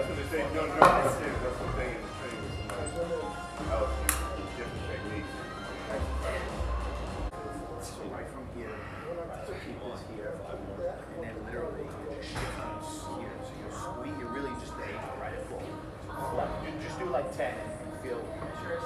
That's what they say. You don't drop that shit. That's the thing in the training with somebody else. You different techniques. So right from here, the people is here, and then literally you just shift these here. So you're squeeze, you're really just the aim right at full. You just do like 10 and feel Sure.